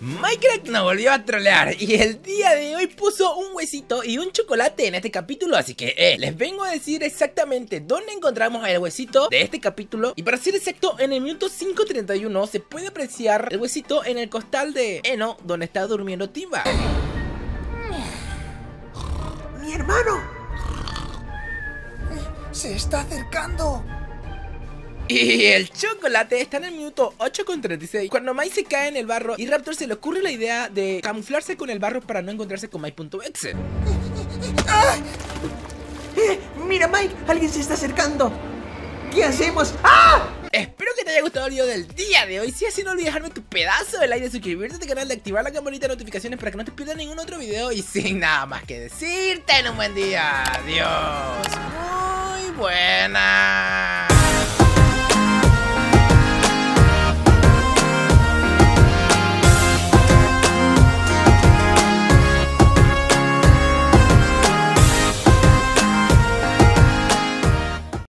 Minecraft nos volvió a trolear y el día de hoy puso un huesito y un chocolate en este capítulo Así que eh, les vengo a decir exactamente dónde encontramos el huesito de este capítulo Y para ser exacto, en el minuto 5.31 se puede apreciar el huesito en el costal de Eno donde está durmiendo Timba ¡Mi hermano! ¡Se está acercando! Y el chocolate está en el minuto 8.36 Cuando Mike se cae en el barro y Raptor se le ocurre la idea de camuflarse con el barro para no encontrarse con Mike.exe ¡Ah! Eh, ¡Mira Mike! ¡Alguien se está acercando! ¿Qué hacemos? ¡Ah! Espero que te haya gustado el video del día de hoy Si así no olvides dejarme tu pedazo de like, de suscribirte a este canal, de activar la campanita de notificaciones para que no te pierdas ningún otro video Y sin nada más que decirte, en un buen día Adiós